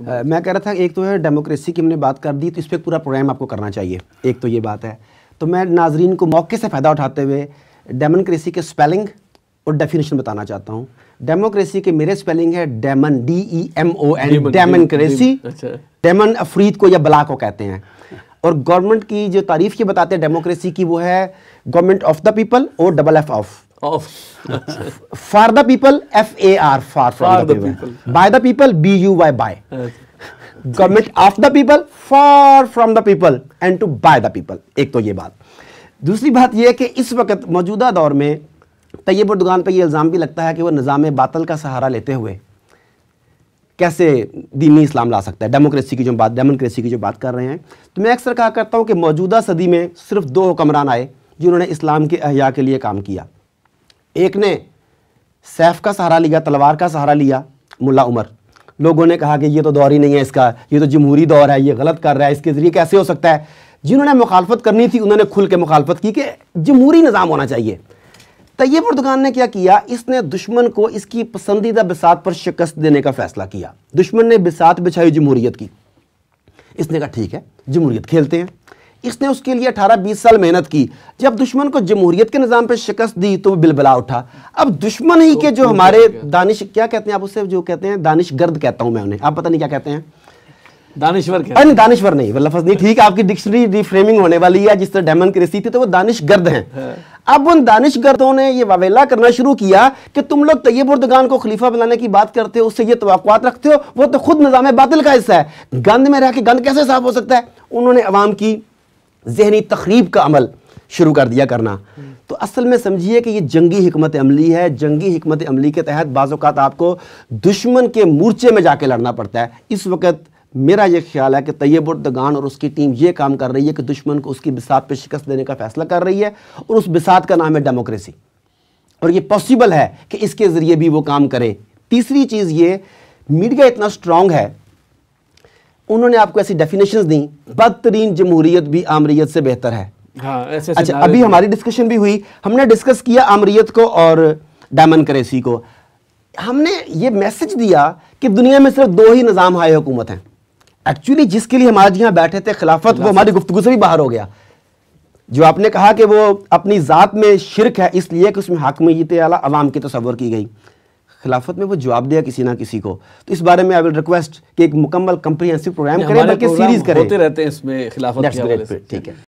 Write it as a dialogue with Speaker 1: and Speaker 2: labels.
Speaker 1: میں کہہ رہا تھا ایک تو ہے ڈیموکریسی کی ہم نے بات کر دی تو اس پہ پورا پروگرام آپ کو کرنا چاہیے۔ ایک تو یہ بات ہے۔ تو میں ناظرین کو موقع سے فائدہ اٹھاتے ہوئے ڈیموکریسی کے سپیلنگ اور ڈیفینیشن بتانا چاہتا ہوں۔ ڈیموکریسی کے میرے سپیلنگ ہے demon D E M O N democracy demon افرید کو یا بلا کو کہتے ہیں۔ اور گورنمنٹ کی جو تعریف یہ بتاتے ہیں ڈیموکریسی کی وہ ہے گورنمنٹ آف دا پیپل اور double F of for the people F A R for from the people by the people B U Y by government of the people for from the people and to by the people ایک تو یہ بات دوسری بات یہ ہے کہ اس وقت موجودہ دور میں طیب اردگان پہ یہ الزام بھی لگتا ہے کہ وہ نظام باطل کا سہارا لیتے ہوئے کیسے دینی اسلام لا سکتا ہے؟ ڈیموکریسی کی جو بات ڈیموکریسی کی جو بات کر رہے ہیں۔ تو میں اکثر کہا کرتا ہوں کہ موجودہ صدی میں صرف دو حکمران آئے جنہوں نے اسلام کے احیاء کے لیے کام کیا۔ ایک نے سیف کا سہارا لیا، تلوار کا سہارا لیا ملا عمر۔ لوگوں نے کہا کہ یہ تو دور ہی نہیں ہے اس کا، یہ تو جمہوری دور ہے، یہ غلط کر رہا ہے، اس کے ذریعے کیسے ہو سکتا ہے؟ جنہوں نے مخالفت کرنی تھی، انہوں نے کھل کے مخالفت کی کہ جمہوری نظام ہونا چاہیے۔ طیب اردگان نے کیا کیا؟ اس نے دشمن کو اس کی پسندیدہ بسات پر شکست دینے کا فیصلہ کیا۔ دشمن نے بسات بچھائی جمہوریت کی۔ اس نے کہا ٹھیک ہے، جمہوریت کھیلتے ہیں۔ اس نے اس کے لیے اٹھارہ بیس سال محنت کی۔ جب دشمن کو جمہوریت کے نظام پہ شکست دی تو وہ بلبلا اٹھا۔ اب دشمن ہی کے جو ہمارے دانش کیا کہتے ہیں آپ اسے جو کہتے ہیں؟ دانش گرد کہتا ہوں میں انہیں۔ آپ پتہ نہیں کیا کہتے ہیں؟
Speaker 2: دانشور
Speaker 1: نہیں دانشور نہیں لفظ نہیں ٹھیک آپ کی ڈکشنری ری فریمنگ ہونے والی ہے جس طرح ڈیمن کی رسی تھی تو وہ دانش گرد ہیں۔ ہاں۔ اب ان دانش گردوں نے یہ واویلا کرنا شروع کیا کہ تم لوگ طیب اردگان کو خلیفہ بنانے کی بات کرتے ہو اس سے یہ توقعات رکھتے ہو وہ تو خود نظام باطل کا حصہ ہے۔ گند میں رہ کے گند کیسے صاف ہو سکتا ہے؟ انہوں نے عوام کی ذہنی تخریب کا عمل شروع کر دیا کرنا۔ تو اصل میں سمجھیے کہ یہ جنگی حکمت عملی ہے۔ جنگی حکمت عملی کے تحت بعض اوقات آپ کو دشمن کے مورچے میں جا کے لڑنا پڑتا ہے۔ اس وقت میرا یہ خیال ہے کہ طیب اردگان اور اس کی ٹیم یہ کام کر رہی ہے کہ دشمن کو اس کی بسات پہ شکست دینے کا فیصلہ کر رہی ہے اور اس بسات کا نام ہے ڈیموکریسی۔ اور یہ پاسبل ہے کہ اس کے ذریعے بھی وہ کام کرے۔ تیسری چیز یہ میڈیا اتنا سٹرونگ ہے انہوں نے آپ کو ایسی ڈیفینیشنز دیں بدترین جمہوریت بھی آمریت سے بہتر ہے۔ ہاں، اچھا ابھی ہماری ڈسکشن بھی ہوئی۔ ہم نے ڈسکس کیا آمریت کو اور ڈائمن کریسی کو۔ ہم نے یہ میسج دیا کہ دنیا میں صرف دو ہی نظام ہائے حکومت ہیں۔ ایکچولی جس کے لیے ہم آج یہاں بیٹھے تھے خلافت وہ ہماری گفتگو سے بھی باہر ہو گیا۔ جو آپ نے کہا کہ وہ اپنی ذات میں شرک ہے اس لیے کہ اس میں حاکمیت اعلیٰ عوام کی تصور کی گئی۔ خلافت میں وہ جواب دیا کسی نہ کسی کو۔ تو اس بارے میں آئی ول ریکویسٹ کہ ایک مکمل کمپریہنسو پروگرام کریں بلکہ سیریز کریں۔
Speaker 2: ہوتے رہتے ہیں اس میں خلافت ٹھیک ہے۔